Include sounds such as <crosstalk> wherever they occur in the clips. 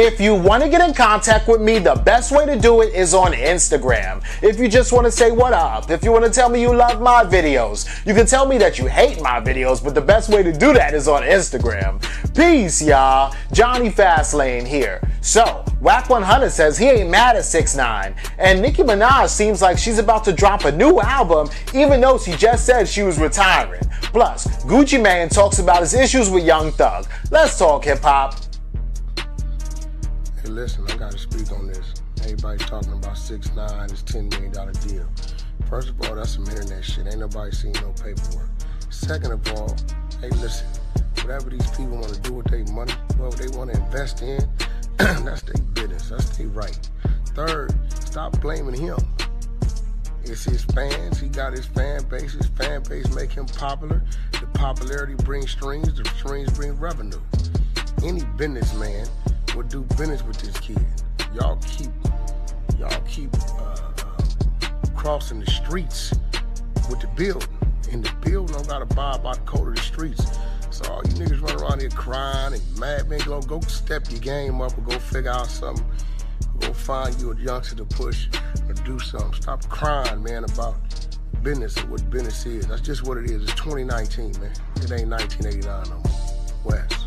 If you want to get in contact with me, the best way to do it is on Instagram. If you just want to say what up, if you want to tell me you love my videos, you can tell me that you hate my videos, but the best way to do that is on Instagram. Peace, y'all. Jonny Fastlane here. So, Wack 100 says he ain't mad at 6 9 and Nicki Minaj seems like she's about to drop a new album, even though she just said she was retiring. Plus, Gucci Mane talks about his issues with Young Thug. Let's talk hip hop. Listen, I gotta speak on this. Everybody talking about six nine, this ten million dollar deal. First of all, that's some internet shit. Ain't nobody seen no paperwork. Second of all, hey, listen, whatever these people want to do with their money, whatever they want to invest in, <clears throat> that's their business. That's their right. Third, stop blaming him. It's his fans. He got his fan base. His fan base make him popular. The popularity brings strings. The strings bring revenue. Any businessman would do business with this kid. Y'all keep, y'all keep uh, uh, crossing the streets with the building, and the building don't gotta buy by the code of the streets. So all you niggas run around here crying and mad, man, go go step your game up or go figure out something. Go find you a youngster to push or do something. Stop crying, man, about business and what business is. That's just what it is. It's 2019, man. It ain't 1989 no more. West.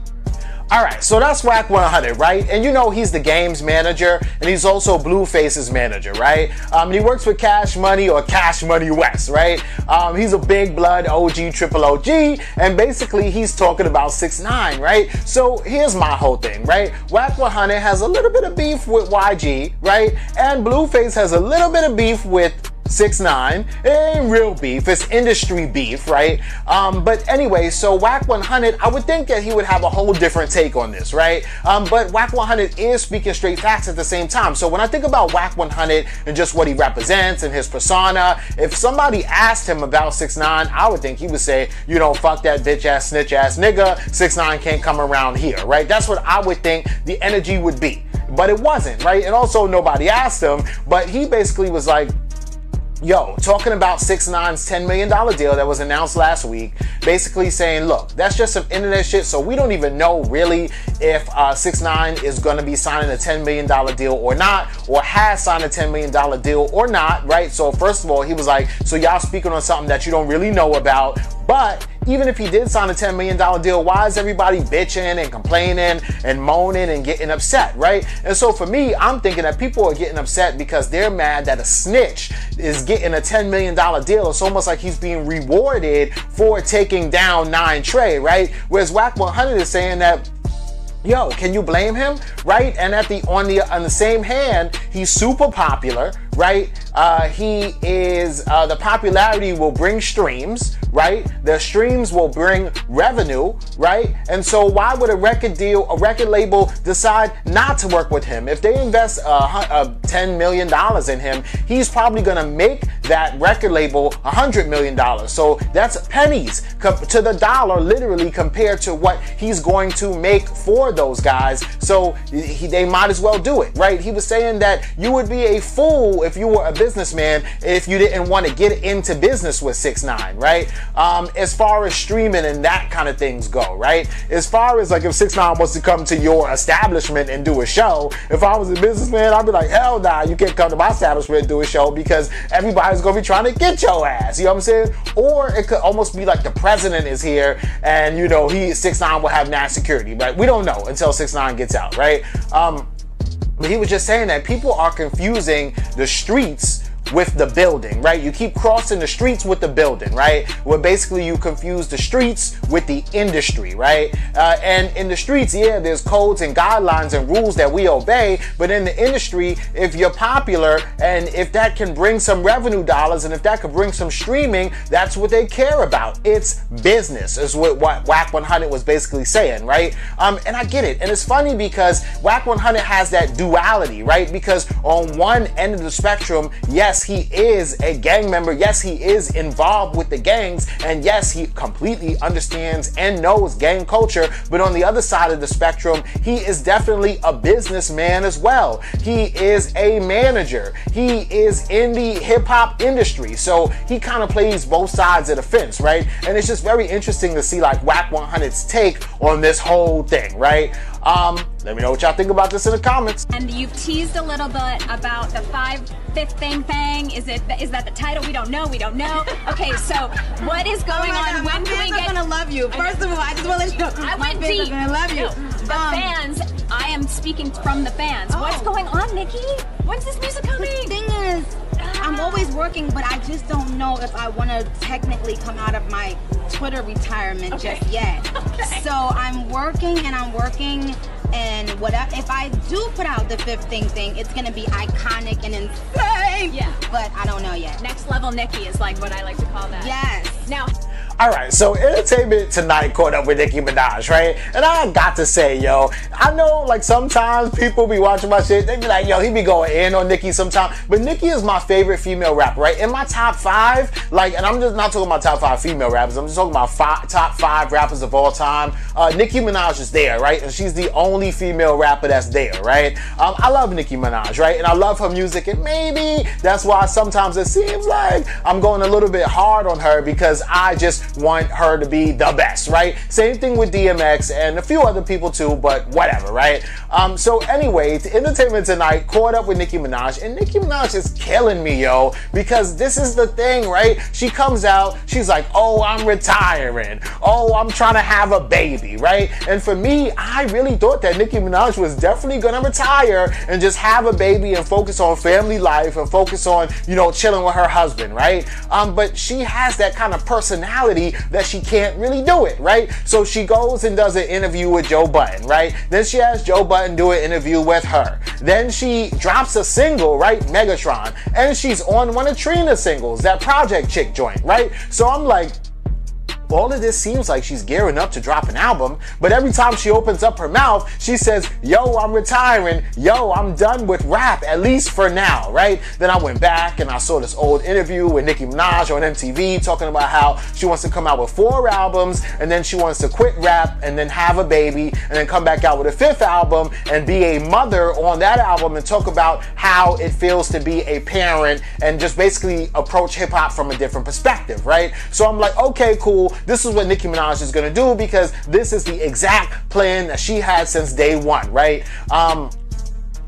All right, so that's Wack 100, right? And you know he's the Game's manager, and he's also Blueface's manager, right? Um, he works with Cash Money or Cash Money West, right? Um, he's a big blood OG, triple OG, and basically he's talking about six nine, right? So here's my whole thing, right? Wack 100 has a little bit of beef with YG, right? And Blueface has a little bit of beef with six nine. It ain't real beef. It's industry beef, right? Um, but anyway, so Wack 100, I would think that he would have a whole different take on this, right? Um, but Wack 100 is speaking straight facts at the same time. So when I think about Wack 100 and just what he represents and his persona, if somebody asked him about six nine, I would think he would say, you know, fuck that bitch ass snitch ass nigga. Six nine can't come around here, right? That's what I would think the energy would be. But it wasn't, right? And also nobody asked him, but he basically was like, Yo, talking about 6 9's $10 million deal that was announced last week, basically saying, look, that's just some internet shit, so we don't even know really if uh, 6 9 is going to be signing a $10 million deal or not, or has signed a $10 million deal or not, right? So, first of all, he was like, so y'all speaking on something that you don't really know about, but even if he did sign a $10 million deal, why is everybody bitching and complaining and moaning and getting upset, right? And so for me, I'm thinking that people are getting upset because they're mad that a snitch is getting a $10 million deal. It's almost like he's being rewarded for taking down Nine Trey, right? Whereas Wack 100 is saying that yo, can you blame him? Right? And at the on the on the same hand, he's super popular, right? Uh, he is uh, the popularity will bring streams, right? The streams will bring revenue, right? And so why would a record deal, a record label decide not to work with him? If they invest uh, ten million dollars in him, he's probably gonna make that record label a hundred million dollars. So that's pennies to the dollar, literally compared to what he's going to make for those guys. So he, they might as well do it, right? He was saying that you would be a fool if you were a businessman if you didn't want to get into business with six nine, right? Um, as far as streaming and that kind of things go, right? As far as like if six nine wants to come to your establishment and do a show, if I was a businessman, I'd be like, hell nah, you can't come to my establishment and do a show because everybody's gonna be trying to get your ass. You know what I'm saying? Or it could almost be like the president is here and you know he six nine will have national security, right? We don't know until six nine gets out, right? Um, but he was just saying that people are confusing the streets with the building, right? You keep crossing the streets with the building, right? Where basically you confuse the streets with the industry, right? Uh, and in the streets, yeah, there's codes and guidelines and rules that we obey, but in the industry, if you're popular and if that can bring some revenue dollars and if that could bring some streaming, that's what they care about. It's business, is what, what Wack 100 was basically saying, right? Um, and I get it. And it's funny because Wack 100 has that duality, right? Because on one end of the spectrum, yes, he is a gang member. Yes, he is involved with the gangs. And yes, he completely understands and knows gang culture. But on the other side of the spectrum, he is definitely a businessman as well. He is a manager. He is in the hip hop industry. So he kind of plays both sides of the fence, right? And it's just very interesting to see like Wack 100's take on this whole thing, right? Um, let me know what y'all think about this in the comments. And you've teased a little bit about the five fifth thing thing. Is it is that the title? We don't know. We don't know. Okay, so what is going oh on? God, when can we get? gonna love you. First of all, I just want to let you know. I my went fans deep. are gonna love you. No, the um, fans. I am speaking from the fans. Oh. What's going on, Nicki? When's this music coming? The thing is, I'm ah. always working, but I just don't know if I want to technically come out of my Twitter retirement okay. just yet. <laughs> Okay. So I'm working and I'm working and whatever. If I do put out the fifth thing thing, it's gonna be iconic and insane. Yeah. But I don't know yet. Next level Nicki is like what I like to call that. Yes. Now. All right, so Entertainment Tonight caught up with Nicki Minaj, right? And I got to say, yo, I know like sometimes people be watching my shit, they be like, yo, he be going in on Nicki sometimes, but Nicki is my favorite female rapper, right? In my top five, like, and I'm just not talking about top five female rappers, I'm just talking about five, top five rappers of all time. Uh, Nicki Minaj is there, right? And she's the only female rapper that's there, right? Um, I love Nicki Minaj, right? And I love her music, and maybe that's why sometimes it seems like I'm going a little bit hard on her because I just want her to be the best, right? Same thing with DMX and a few other people too, but whatever, right? Um, so anyway, the Entertainment Tonight caught up with Nicki Minaj, and Nicki Minaj is killing me, yo, because this is the thing, right? She comes out, she's like, oh, I'm retiring. Oh, I'm trying to have a baby, right? And for me, I really thought that Nicki Minaj was definitely gonna retire and just have a baby and focus on family life and focus on, you know, chilling with her husband, right? Um, but she has that kind of personality that she can't really do it, right? So she goes and does an interview with Joe Budden, right? Then she has Joe Budden do an interview with her. Then she drops a single, right? Megatron. And she's on one of Trina's singles, that Project Chick joint, right? So I'm like, all of this seems like she's gearing up to drop an album, but every time she opens up her mouth, she says, Yo, I'm retiring. Yo, I'm done with rap, at least for now, right? Then I went back and I saw this old interview with Nicki Minaj on MTV talking about how she wants to come out with four albums and then she wants to quit rap and then have a baby and then come back out with a fifth album and be a mother on that album and talk about how it feels to be a parent and just basically approach hip hop from a different perspective, right? So I'm like, okay, cool. This is what Nicki Minaj is gonna do because this is the exact plan that she had since day one, right? Um,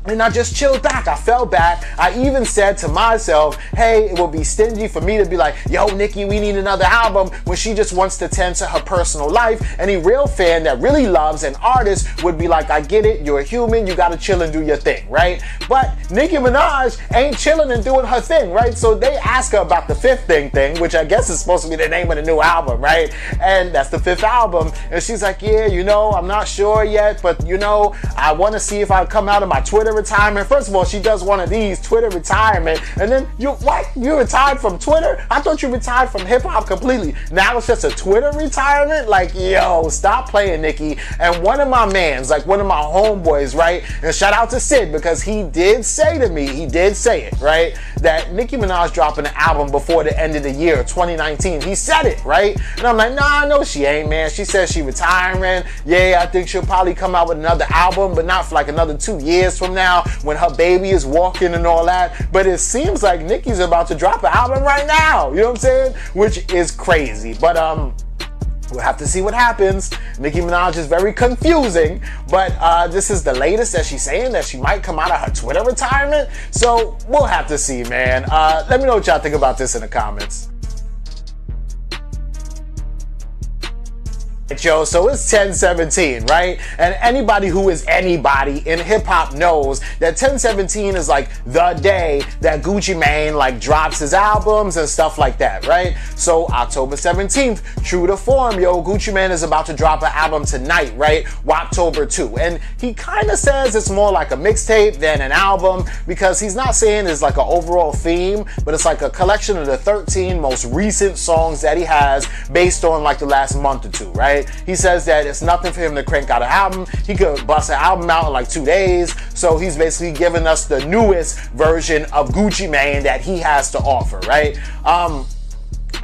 and I just chilled back. I fell back. I even said to myself, hey, it would be stingy for me to be like, yo, Nicki, we need another album when she just wants to tend to her personal life. Any real fan that really loves an artist would be like, I get it, you're a human, you gotta chill and do your thing, right? But Nicki Minaj ain't chilling and doing her thing, right? So they ask her about the fifth thing thing, which I guess is supposed to be the name of the new album, right? And that's the fifth album. And she's like, yeah, you know, I'm not sure yet, but you know, I wanna see if I come out of my Twitter retirement. First of all, she does one of these Twitter retirement, and then you what? You retired from Twitter? I thought you retired from hip hop completely. Now it's just a Twitter retirement. Like yo, stop playing, Nicki. And one of my mans, like one of my homeboys, right? And shout out to Sid because he did say to me, he did say it, right? That Nicki Minaj dropping an album before the end of the year, 2019. He said it, right? And I'm like, nah, no, she ain't, man. She says she retiring. Yeah, I think she'll probably come out with another album, but not for like another two years from now when her baby is walking and all that. But it seems like Nicki's about to drop an album right now. You know what I'm saying? Which is crazy. But um We'll have to see what happens. Nicki Minaj is very confusing, but uh, this is the latest that she's saying that she might come out of her Twitter retirement. So we'll have to see, man. Uh, let me know what y'all think about this in the comments. Yo, so it's 1017, right? And anybody who is anybody in hip hop knows that 1017 is like the day that Gucci Mane like drops his albums and stuff like that, right? So October 17th, true to form, yo, Gucci Mane is about to drop an album tonight, right? Woptober 2. And he kind of says it's more like a mixtape than an album because he's not saying it's like an overall theme, but it's like a collection of the 13 most recent songs that he has based on like the last month or two, right? Right? He says that it's nothing for him to crank out an album. He could bust an album out in like two days. So he's basically giving us the newest version of Gucci Mane that he has to offer, right? Um,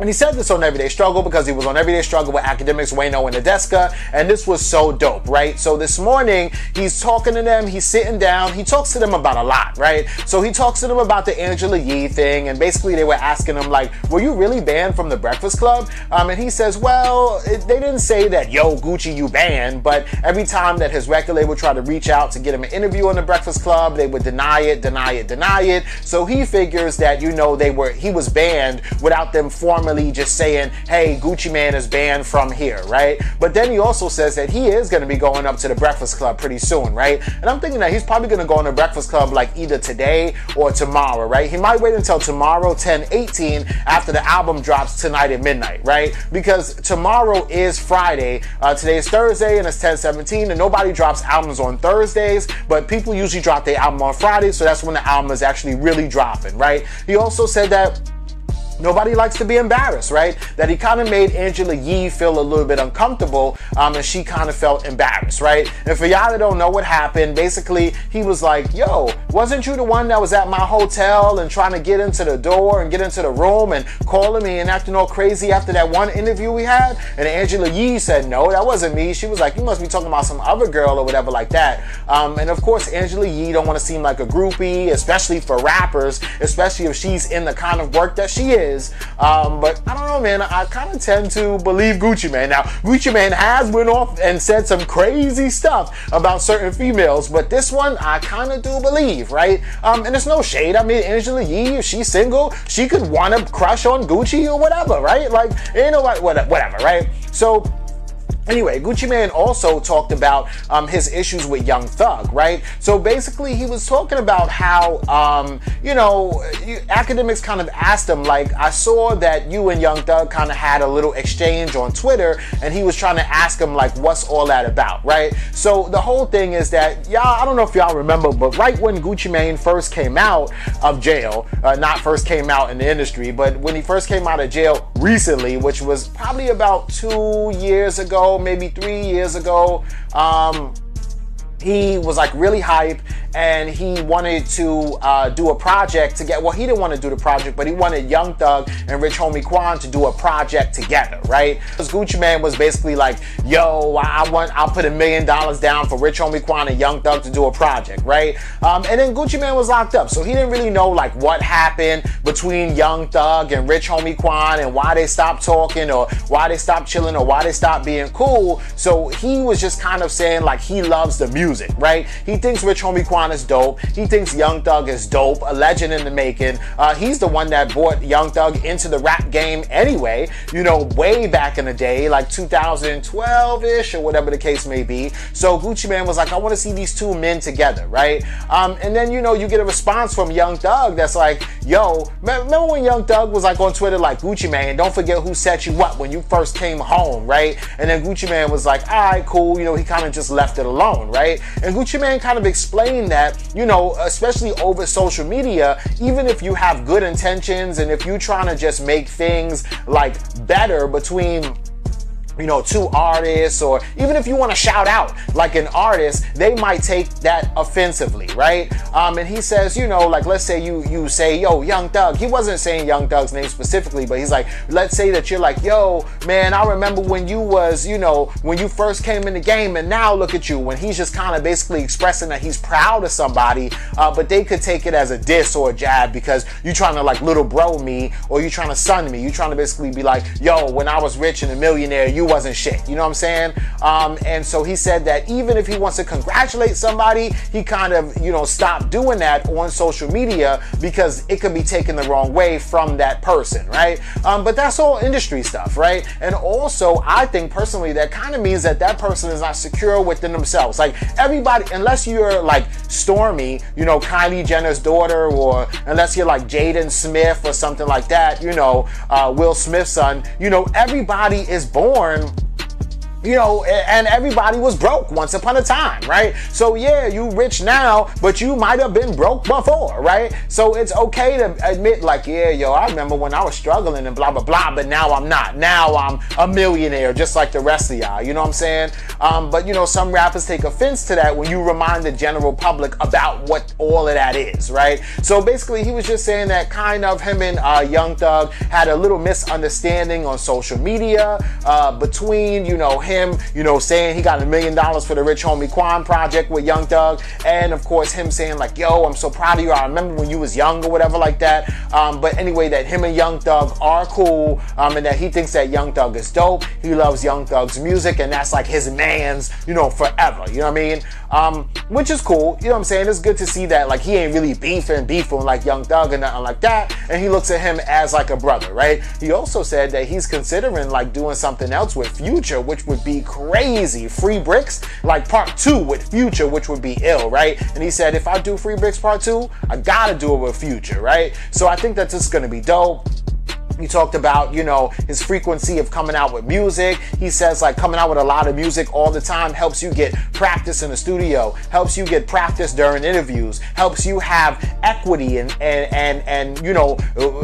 And he said this on Everyday Struggle because he was on Everyday Struggle with Akademiks Wayno, and Nadeska, and this was so dope, right? So this morning, he's talking to them, he's sitting down, he talks to them about a lot, right? So he talks to them about the Angela Yee thing, and basically they were asking him, like, were you really banned from the Breakfast Club? Um, and he says, well, it, they didn't say that, yo, Gucci, you banned, but every time that his record label tried to reach out to get him an interview on the Breakfast Club, they would deny it, deny it, deny it. So he figures that, you know, they were, he was banned without them formally formally just saying, hey, Gucci Mane is banned from here, right? But then he also says that he is going to be going up to the Breakfast Club pretty soon, right? And I'm thinking that he's probably going to go on the Breakfast Club like either today or tomorrow, right? He might wait until tomorrow, 10 18, after the album drops tonight at midnight, right? Because tomorrow is Friday. Uh, today is Thursday and it's 10 17, and nobody drops albums on Thursdays, but people usually drop their album on Friday, so that's when the album is actually really dropping, right? He also said that nobody likes to be embarrassed, right? That he kind of made Angela Yee feel a little bit uncomfortable, um, and she kind of felt embarrassed, right? And for y'all that don't know what happened, basically he was like, "Yo, wasn't you the one that was at my hotel and trying to get into the door and get into the room and calling me and acting all crazy after that one interview we had?" And Angela Yee said, "No, that wasn't me." She was like, "You must be talking about some other girl or whatever like that." Um, and of course, Angela Yee don't want to seem like a groupie, especially for rappers, especially if she's in the kind of work that she is is. Um, but I don't know, man. I kind of tend to believe Gucci Mane. Now, Gucci Mane has went off and said some crazy stuff about certain females, but this one I kind of do believe, right? Um, and it's no shade. I mean, Angela Yee, if she's single, she could want to crush on Gucci or whatever, right? Like, you know what, whatever, right? So Anyway, Gucci Mane also talked about um, his issues with Young Thug, right? So basically, he was talking about how, um, you know, Akademiks kind of asked him, like, I saw that you and Young Thug kind of had a little exchange on Twitter, and he was trying to ask him, like, what's all that about, right? So the whole thing is that, y'all, I don't know if y'all remember, but right when Gucci Mane first came out of jail, uh, not first came out in the industry, but when he first came out of jail recently, which was probably about two years ago, maybe three years ago. Um, he was like really hype and he wanted to uh, do a project to get well he didn't want to do the project but he wanted young thug and rich homie quan to do a project together right? Because gucci mane was basically like yo i want i'll put a million dollars down for rich homie quan and young thug to do a project right? Um, and then gucci mane was locked up so he didn't really know like what happened between young thug and rich homie quan and why they stopped talking or why they stopped chilling or why they stopped being cool. So he was just kind of saying like he loves the music music, right? He thinks Rich Homie Quan is dope. He thinks Young Thug is dope, a legend in the making. Uh, he's the one that brought Young Thug into the rap game anyway, you know, way back in the day, like 2012 ish or whatever the case may be. So Gucci Mane was like, I want to see these two men together, right? Um, and then, you know, you get a response from Young Thug that's like, yo, remember when Young Thug was like on Twitter, like, Gucci Mane, don't forget who set you up when you first came home, right? And then Gucci Mane was like, all right, cool. You know, he kind of just left it alone, right? And Gucci Mane kind of explained that, you know, especially over social media, even if you have good intentions and if you're trying to just make things like better between you know, two artists, or even if you want to shout out like an artist, they might take that offensively, right? Um, and he says, you know, like let's say you you say, yo, Young Thug. He wasn't saying Young Thug's name specifically, but he's like, let's say that you're like, yo, man, I remember when you was, you know, when you first came in the game, and now look at you. When he's just kind of basically expressing that he's proud of somebody, uh, but they could take it as a diss or a jab because you trying to like little bro me, or you trying to son me. You trying to basically be like, yo, when I was rich and a millionaire, you wasn't shit. You know what I'm saying? Um, and so he said that even if he wants to congratulate somebody, he kind of, you know, stopped doing that on social media because it could be taken the wrong way from that person, right? Um, but that's all industry stuff, right? And also, I think personally that kind of means that that person is not secure within themselves. Like everybody, unless you're like Stormi, you know, Kylie Jenner's daughter, or unless you're like Jaden Smith or something like that, you know, uh, Will Smith's son, you know, everybody is born you know, and everybody was broke once upon a time, right? So yeah, you rich now, but you might have been broke before, right? So it's okay to admit, like, yeah, yo, I remember when I was struggling and blah blah blah, but now I'm not. Now I'm a millionaire, just like the rest of y'all. You know what I'm saying? Um, but you know, some rappers take offense to that when you remind the general public about what all of that is, right? So basically, he was just saying that kind of him and uh, Young Thug had a little misunderstanding on social media uh, between, you know, him, you know, saying he got a million dollars for the Rich Homie Quan project with Young Thug, and of course him saying like, "Yo, I'm so proud of you. I remember when you was young or whatever like that." Um, but anyway, that him and Young Thug are cool, um, and that he thinks that Young Thug is dope. He loves Young Thug's music, and that's like his man's, you know, forever. You know what I mean? Um, which is cool. You know what I'm saying? It's good to see that like he ain't really beefing, beefing like Young Thug and nothing like that, and he looks at him as like a brother, right? He also said that he's considering like doing something else with Future, which would be crazy. Free Bricks, like part two with Future, which would be ill, right? And he said, if I do Free Bricks part two, I gotta do it with Future, right? So I think that this is gonna be dope. He talked about, you know, his frequency of coming out with music. He says like coming out with a lot of music all the time helps you get practice in the studio, helps you get practice during interviews, helps you have equity and and and, and you know,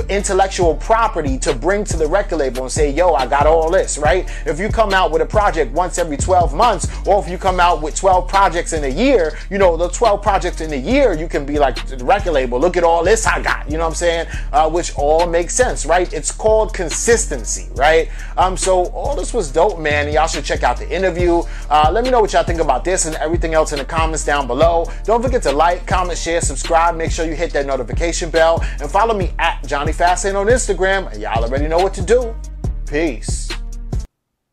intellectual property to bring to the record label and say, "Yo, I got all this," right? If you come out with a project once every 12 months or if you come out with 12 projects in a year, you know, the 12 projects in a year, you can be like the record label, "Look at all this I got." You know what I'm saying? Uh, which all makes sense, right? It's called consistency, right? Um, so all this was dope, man. Y'all should check out the interview. Uh, let me know what y'all think about this and everything else in the comments down below. Don't forget to like, comment, share, subscribe. Make sure you hit that notification bell and follow me at Jonny Fastlane on Instagram. Y'all already know what to do. Peace.